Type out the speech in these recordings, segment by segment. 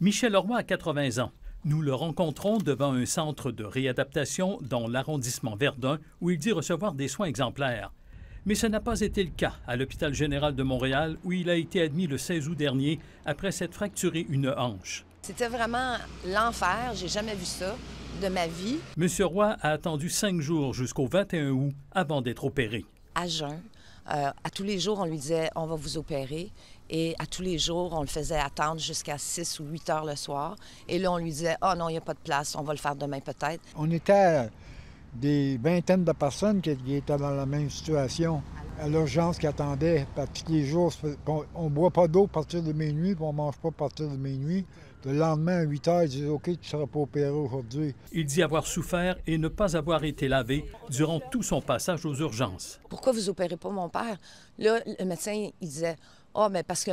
Michel Leroy a 80 ans. Nous le rencontrons devant un centre de réadaptation dans l'arrondissement Verdun où il dit recevoir des soins exemplaires. Mais ce n'a pas été le cas à l'hôpital général de Montréal où il a été admis le 16 août dernier après s'être fracturé une hanche. C'était vraiment l'enfer, j'ai jamais vu ça de ma vie. Monsieur Roy a attendu cinq jours jusqu'au 21 août avant d'être opéré. À jeun, euh, à tous les jours, on lui disait on va vous opérer. Et à tous les jours, on le faisait attendre jusqu'à 6 ou 8 heures le soir. Et là, on lui disait oh non, il n'y a pas de place, on va le faire demain peut-être. On était des vingtaines de personnes qui étaient dans la même situation à l'urgence qui attendaient. tous les jours, on ne boit pas d'eau à partir de minuit, puis on ne mange pas à partir de minuit. Le lendemain, à 8 heures, il dit OK, tu ne seras pas opéré aujourd'hui. Il dit avoir souffert et ne pas avoir été lavé durant tout son passage aux urgences. Pourquoi vous opérez pas mon père? Là, le médecin, il disait Ah, oh, mais parce que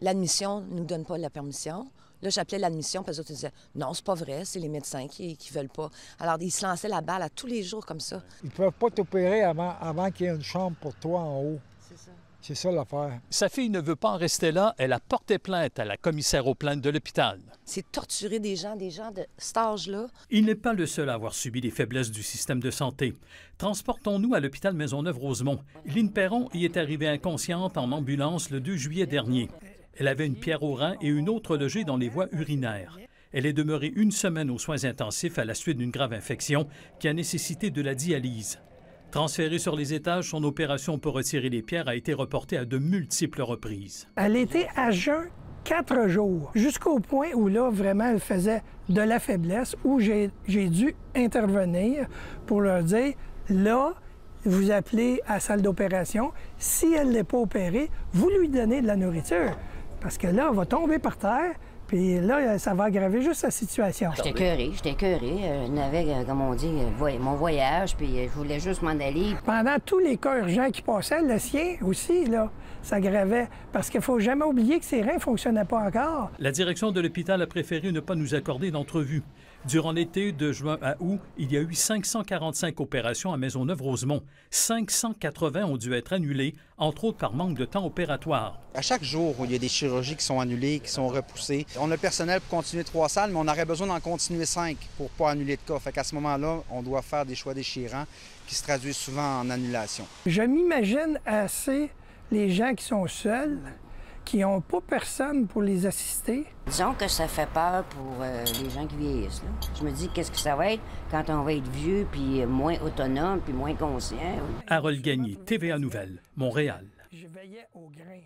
l'admission ne nous donne pas la permission. Là, j'appelais l'admission, parce que les disaient Non, c'est pas vrai, c'est les médecins qui, qui veulent pas. Alors, ils se lançaient la balle à tous les jours comme ça. Ils ne peuvent pas t'opérer avant, avant qu'il y ait une chambre pour toi en haut. C'est ça. C'est ça l'affaire. Sa fille ne veut pas en rester là. Elle a porté plainte à la commissaire aux plaintes de l'hôpital. C'est torturer des gens, des gens de cet âge-là. Il n'est pas le seul à avoir subi les faiblesses du système de santé. Transportons-nous à l'hôpital Maisonneuve-Rosemont. Lynn Perron y est arrivée inconsciente en ambulance le 2 juillet dernier. Elle avait une pierre au rein et une autre logée dans les voies urinaires. Elle est demeurée une semaine aux soins intensifs à la suite d'une grave infection qui a nécessité de la dialyse. Transférée sur les étages, son opération pour retirer les pierres a été reportée à de multiples reprises. Elle était à jeun quatre jours, jusqu'au point où là, vraiment, elle faisait de la faiblesse, où j'ai dû intervenir pour leur dire, là, vous appelez à salle d'opération. Si elle n'est pas opérée, vous lui donnez de la nourriture. Parce que là, elle va tomber par terre, puis là, ça va aggraver juste la situation. J'étais cœuré, j'étais cœuré. Euh, je n'avais, euh, comme on dit, euh, mon voyage, puis je voulais juste m'en aller. Pendant tous les cas urgents qui passaient, le sien aussi, là, ça gravait. Parce qu'il faut jamais oublier que ses reins ne fonctionnaient pas encore. La direction de l'hôpital a préféré ne pas nous accorder d'entrevue. Durant l'été de juin à août, il y a eu 545 opérations à Maisonneuve-Rosemont. 580 ont dû être annulées, entre autres par manque de temps opératoire. À chaque jour, il y a des chirurgies qui sont annulées, qui sont repoussées. On a le personnel pour continuer trois salles, mais on aurait besoin d'en continuer cinq pour ne pas annuler de cas. Fait qu'à ce moment-là, on doit faire des choix déchirants qui se traduisent souvent en annulation. Je m'imagine assez les gens qui sont seuls, qui n'ont pas personne pour les assister? Disons que ça fait peur pour euh, les gens qui vieillissent. Je me dis, qu'est-ce que ça va être quand on va être vieux, puis moins autonome, puis moins conscient. Harold Gagné, TVA Nouvelle, Montréal. Je veillais au grain.